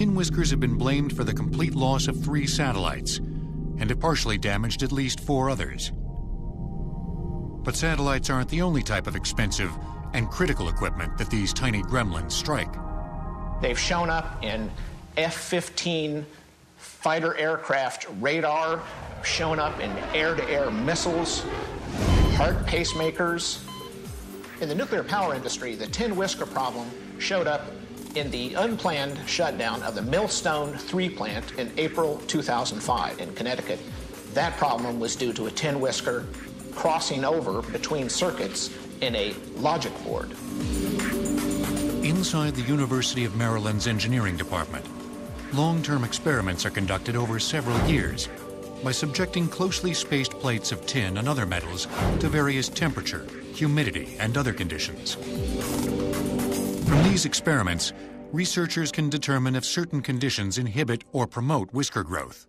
tin whiskers have been blamed for the complete loss of three satellites and have partially damaged at least four others. But satellites aren't the only type of expensive and critical equipment that these tiny gremlins strike. They've shown up in F 15 fighter aircraft radar, shown up in air to air missiles, heart pacemakers. In the nuclear power industry, the tin whisker problem showed up in the unplanned shutdown of the Millstone 3 plant in April 2005 in Connecticut. That problem was due to a tin whisker crossing over between circuits in a logic board. Inside the University of Maryland's engineering department, long-term experiments are conducted over several years by subjecting closely spaced plates of tin and other metals to various temperature, humidity, and other conditions. These experiments, researchers can determine if certain conditions inhibit or promote whisker growth.